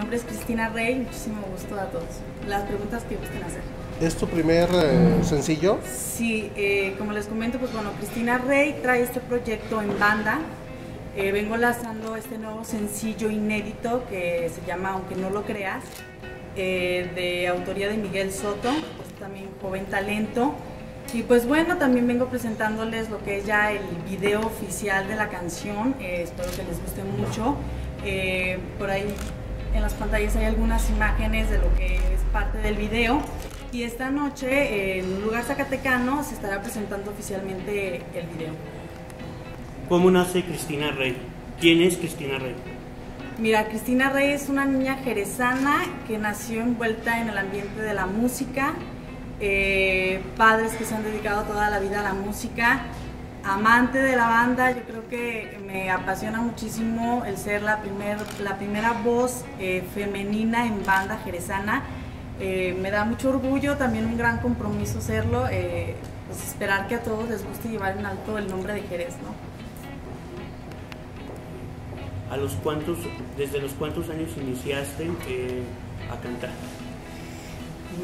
nombre es Cristina Rey, muchísimo gusto a todos. Las preguntas que gusten hacer. ¿Es tu primer eh, sencillo? Sí, eh, como les comento, pues bueno, Cristina Rey trae este proyecto en banda. Eh, vengo lanzando este nuevo sencillo inédito que se llama Aunque no lo creas, de autoría de Miguel Soto, pues también joven talento. Y pues bueno, también vengo presentándoles lo que es ya el video oficial de la canción, espero que les guste mucho. por ahí en las pantallas hay algunas imágenes de lo que es parte del video. Y esta noche en un lugar zacatecano se estará presentando oficialmente el video. ¿Cómo nace Cristina Rey? ¿Quién es Cristina Rey? Mira, Cristina Rey es una niña jerezana que nació envuelta en el ambiente de la música, eh, padres que se han dedicado toda la vida a la música, amante de la banda, yo creo que me apasiona muchísimo el ser la, la primera voz eh, femenina en banda jerezana. Eh, me da mucho orgullo, también un gran compromiso serlo, eh, pues esperar que a todos les guste llevar en alto el nombre de Jerez, ¿no? ¿A los cuántos, desde los cuántos años iniciaste a cantar?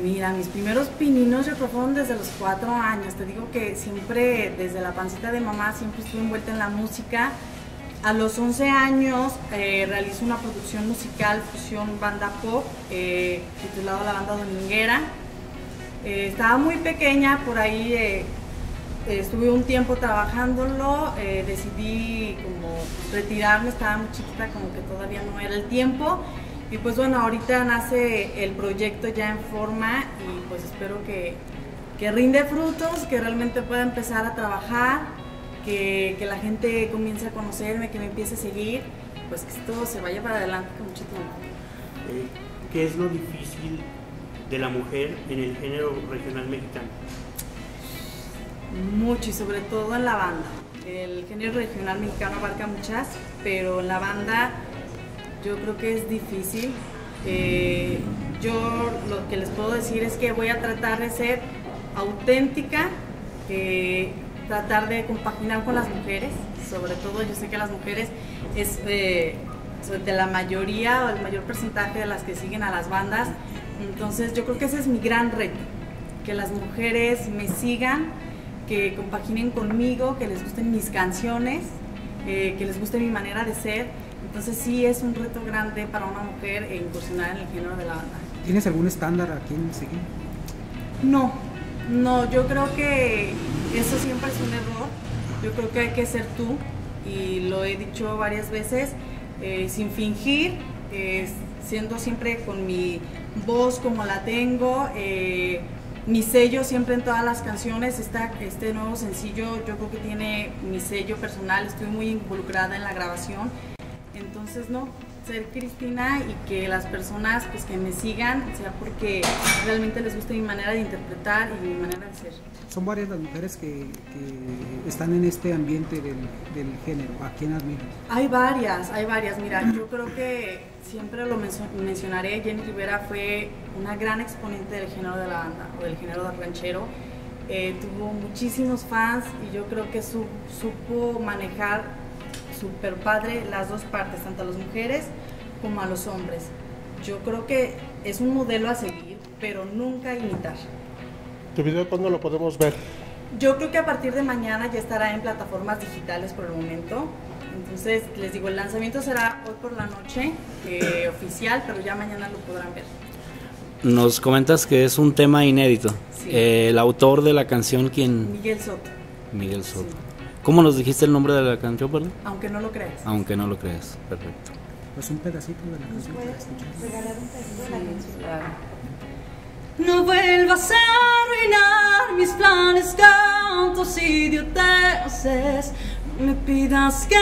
Mira, mis primeros pininos yo fueron desde los cuatro años. Te digo que siempre, desde la pancita de mamá, siempre estuve envuelta en la música. A los 11 años eh, realizo una producción musical fusión banda pop eh, titulado La Banda Dominguera. Eh, estaba muy pequeña, por ahí eh, estuve un tiempo trabajándolo, decidí como retirarme, estaba muy chiquita, como que todavía no era el tiempo y pues bueno, ahorita nace el proyecto ya en forma y pues espero que, que rinde frutos, que realmente pueda empezar a trabajar, que, que, la gente comience a conocerme, que me empiece a seguir, pues que todo se vaya para adelante con mucho tiempo. Eh, ¿Qué es lo difícil de la mujer en el género regional mexicano? Mucho y sobre todo en la banda. El género regional mexicano abarca muchas, pero en la banda yo creo que es difícil. Eh, yo lo que les puedo decir es que voy a tratar de ser auténtica, eh, tratar de compaginar con las mujeres, sobre todo yo sé que las mujeres es eh, de la mayoría o el mayor porcentaje de las que siguen a las bandas, entonces yo creo que ese es mi gran reto, que las mujeres me sigan, que compaginen conmigo, que les gusten mis canciones, que les guste mi manera de ser entonces sí es un reto grande para una mujer incursionar en el género de la banda. ¿Tienes algún estándar a quién seguir? No, no, yo creo que eso siempre es un error. Yo creo que hay que ser tú y lo he dicho varias veces, eh, sin fingir, eh, siendo siempre con mi voz como la tengo. Eh, mi sello siempre en todas las canciones, está este nuevo sencillo yo creo que tiene mi sello personal, estoy muy involucrada en la grabación entonces, no, ser Cristina y que las personas pues, que me sigan sea porque realmente les guste mi manera de interpretar y mi manera de ser. Son varias las mujeres que, están en este ambiente del, género. ¿A quién admiras? Hay varias, hay varias. Mira, yo creo que siempre lo mencionaré. Jenny Rivera fue una gran exponente del género de la banda o del género del ranchero. Eh, tuvo muchísimos fans y yo creo que supo manejar super padre las dos partes, tanto a las mujeres como a los hombres. Yo creo que es un modelo a seguir, pero nunca imitar. ¿Tu video cuándo lo podemos ver? Yo creo que a partir de mañana ya estará en plataformas digitales por el momento. Entonces, les digo, el lanzamiento será hoy por la noche, eh, oficial, pero ya mañana lo podrán ver. Nos comentas que es un tema inédito. Eh, el autor de la canción, ¿quién? Miguel Soto. Miguel Soto. ¿Cómo nos dijiste el nombre de la canción, perdón? Aunque no lo creas. Aunque no lo creas, perfecto. Pues un pedacito de la canción. regalar un pedacito de la canción? Claro. No vuelvas a arruinar mis planes con tus idioteces. Me pidas que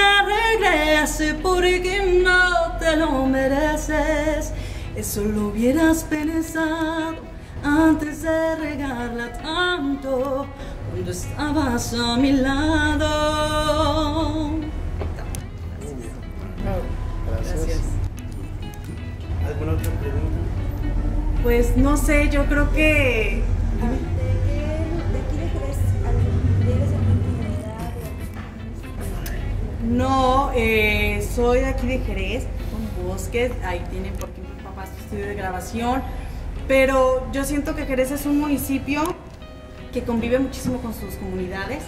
regrese porque no te lo mereces. Eso lo hubieras pensado antes de regarla tanto cuando estabas a mi lado. Gracias. ¿Alguna otra pregunta? Pues no sé, yo creo que... No, eh, soy de aquí de Jerez, con bosques, ahí tienen por ejemplo papá su estudio de grabación. Pero yo siento que Jerez es un municipio que convive muchísimo con sus comunidades,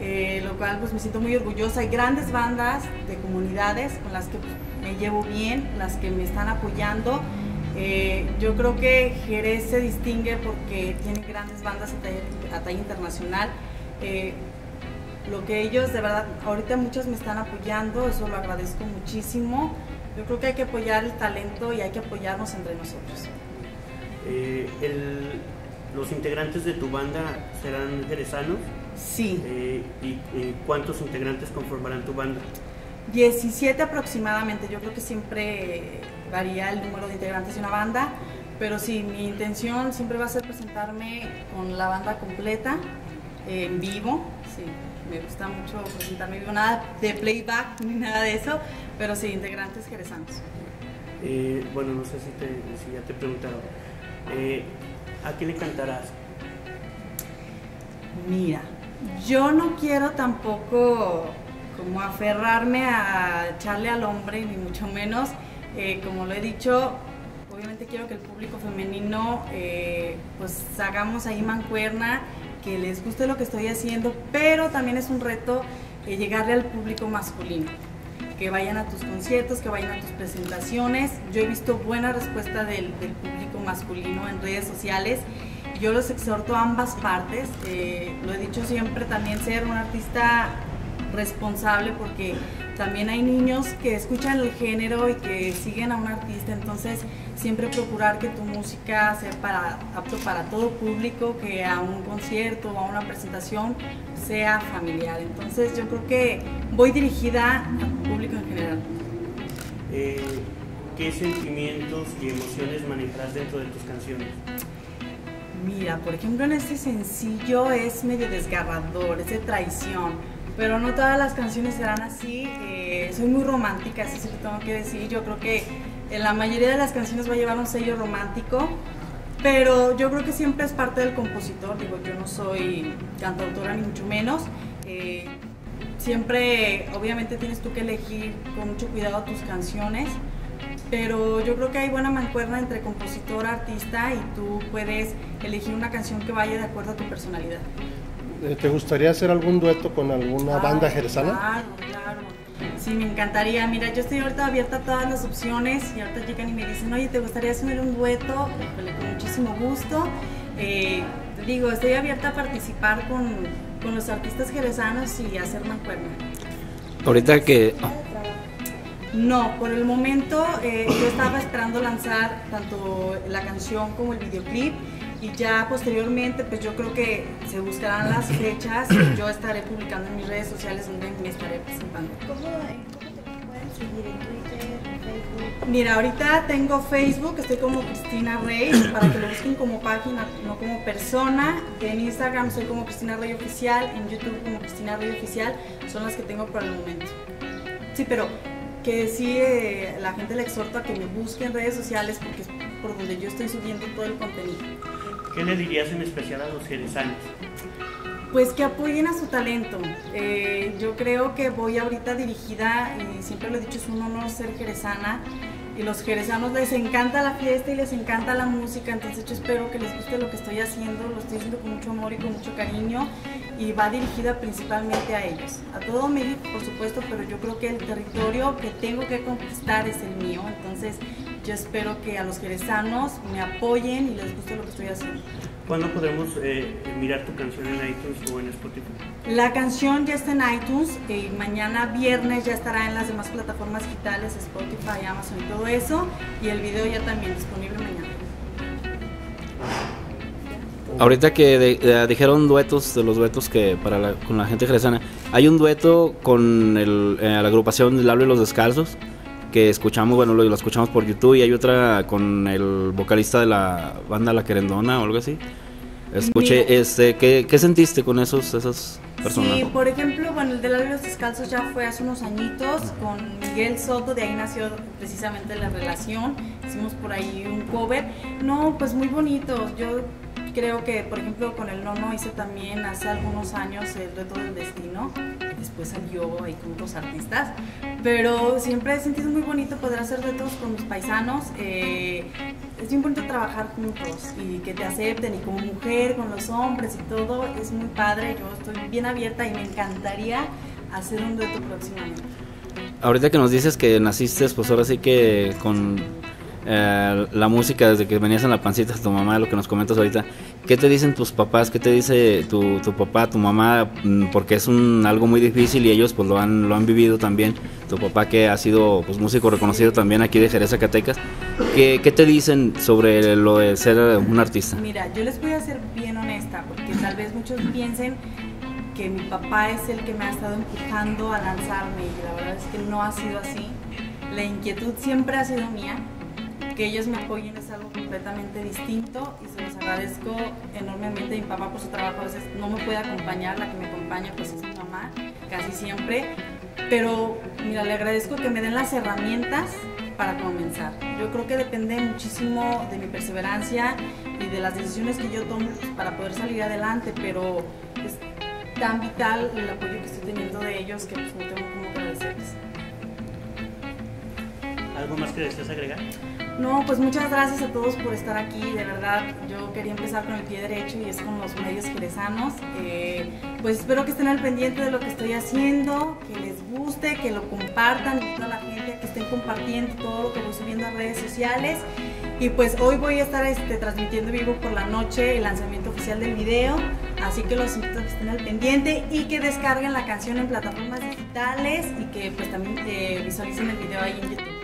eh, lo cual pues me siento muy orgullosa. Hay grandes bandas de comunidades con las que pues, me llevo bien, las que me están apoyando. Eh, yo creo que Jerez se distingue porque tiene grandes bandas a talla, a internacional. Eh, lo que ellos, de verdad, ahorita muchos me están apoyando, eso lo agradezco muchísimo. Yo creo que hay que apoyar el talento y hay que apoyarnos entre nosotros. ¿Los integrantes de tu banda serán jerezanos? Sí, Eh, ¿Y eh, cuántos integrantes conformarán tu banda? 17 aproximadamente, yo creo que siempre varía el número de integrantes de una banda, pero sí, mi intención siempre va a ser presentarme con la banda completa, eh, en vivo, sí, me gusta mucho presentarme en vivo, nada de playback ni nada de eso, pero sí, integrantes jerezanos. Eh, bueno, no sé si, te, si ya te. Eh, ¿A qué le cantarás? Mira, yo no quiero tampoco como aferrarme a echarle al hombre, ni mucho menos. Eh, como lo he dicho, obviamente quiero que el público femenino eh, pues hagamos ahí mancuerna, que les guste lo que estoy haciendo, pero también es un reto eh, llegarle al público masculino. Que vayan a tus conciertos, que vayan a tus presentaciones. Yo he visto buena respuesta del, público masculino en redes sociales yo los exhorto a ambas partes. eh, lo he dicho siempre, también ser un artista responsable porque también hay niños que escuchan el género y que siguen a un artista, entonces siempre procurar que tu música sea para, apto para todo público, que a un concierto o a una presentación sea familiar. Entonces yo creo que voy dirigida al público en general. Eh, ¿Qué sentimientos y emociones manejarás dentro de tus canciones? Mira, por ejemplo, en este sencillo es medio desgarrador, es de traición, pero no todas las canciones serán así. eh, soy muy romántica, eso sí lo tengo que decir. Yo creo que en la mayoría de las canciones va a llevar un sello romántico, pero yo creo que siempre es parte del compositor. Digo, yo no soy cantautora ni mucho menos. eh, siempre, obviamente, tienes tú que elegir con mucho cuidado tus canciones pero yo creo que hay buena mancuerna entre compositor, artista y tú puedes elegir una canción que vaya de acuerdo a tu personalidad. Eh, ¿Te gustaría hacer algún dueto con alguna banda jerezana? Claro. Sí, me encantaría. Mira, yo estoy ahorita abierta a todas las opciones y ahorita llegan y me dicen, oye, ¿te gustaría hacer un dueto? Con muchísimo gusto. Eh, digo, estoy abierta a participar con, con los artistas jerezanos y hacer mancuerna. Ahorita que... No, por el momento eh, yo estaba esperando lanzar tanto la canción como el videoclip y ya posteriormente pues yo creo que se buscarán las fechas y yo estaré publicando en mis redes sociales donde me estaré presentando. ¿Cómo, cómo te pueden seguir en Twitter, Facebook? Mira, ahorita tengo Facebook, estoy como Cristina Rey, para que lo busquen como página, no como persona. En Instagram soy como Cristina Rey Oficial, en YouTube como Cristina Rey Oficial, son las que tengo por el momento. Sí, pero que sí, eh, la gente le exhorto a que me busque en redes sociales porque es por donde yo estoy subiendo todo el contenido. ¿Qué le dirías en especial a los jerezanos? Pues que apoyen a su talento. Eh, yo creo que voy ahorita dirigida, y siempre lo he dicho, es un honor ser jerezana. Y los jerezanos les encanta la fiesta y les encanta la música, entonces yo espero que les guste lo que estoy haciendo, lo estoy haciendo con mucho amor y con mucho cariño y va dirigida principalmente a ellos. A todo México, por supuesto, pero yo creo que el territorio que tengo que conquistar es el mío, entonces yo espero que a los jerezanos me apoyen y les guste lo que estoy haciendo. ¿Cuándo podremos eh, mirar tu canción en iTunes o en Spotify? La canción ya está en iTunes y mañana viernes ya estará en las demás plataformas digitales, Spotify, Amazon y todo eso. Y el video ya también disponible mañana. Ahorita que de- eh, dijeron duetos, de los duetos que para la- con la gente jerezana, hay un dueto con el, eh, la agrupación del Hablo y los Descalzos, que escuchamos, bueno, lo, lo escuchamos por YouTube, y hay otra con el vocalista de la banda La Querendona o algo así. Escuché, Mira. este, ¿qué, qué sentiste con esos, esas personas? Sí, por ejemplo, bueno, el de los Descalzos ya fue hace unos añitos con Miguel Soto, de ahí nació precisamente la relación. Hicimos por ahí un cover. No, pues muy bonito. Yo creo que, por ejemplo, con el Nono hice también hace algunos años el reto del destino. Después salió ahí con otros artistas, pero siempre he sentido muy bonito poder hacer retos con mis paisanos. eh, es bien bonito trabajar juntos y que te acepten y como mujer, con los hombres y todo, es muy padre. Yo estoy bien abierta y me encantaría hacer un dueto próximamente. Ahorita que nos dices que naciste, pues ahora sí que con eh, la música desde que venías en la pancita tu mamá, lo que nos comentas ahorita, ¿qué te dicen tus papás? ¿Qué te dice tu, tu papá, tu mamá? Mm, Porque es un algo muy difícil y ellos pues lo han, lo han vivido también. Tu papá que ha sido pues músico reconocido también aquí de Jerez, Zacatecas. ¿Qué, ¿Qué te dicen sobre lo de ser un artista? Mira, yo les voy a ser bien honesta, porque tal vez muchos piensen que mi papá es el que me ha estado empujando a lanzarme y la verdad es que no ha sido así. La inquietud siempre ha sido mía. Que ellos me apoyen es algo completamente distinto y se los agradezco enormemente. Mi papá por su trabajo a veces no me puede acompañar, la que me acompaña pues es mi mamá, casi siempre. Pero mira, le agradezco que me den las herramientas para comenzar. Yo creo que depende muchísimo de mi perseverancia y de las decisiones que yo tomo pues, para poder salir adelante, pero es tan vital el apoyo que estoy teniendo de ellos que pues no tengo cómo agradecerles. ¿Algo más que deseas agregar? No, pues muchas gracias a todos por estar aquí, de verdad. Yo quería empezar con el pie derecho y es con los medios jerezanos. Eh, pues espero que estén al pendiente de lo que estoy haciendo, que les guste, que lo compartan, a la gente que estén compartiendo todo lo que voy subiendo a redes sociales. Y pues hoy voy a estar este, transmitiendo vivo por la noche el lanzamiento oficial del video, así que los invito a que estén al pendiente y que descarguen la canción en plataformas digitales y que pues también eh, visualicen el video ahí en YouTube.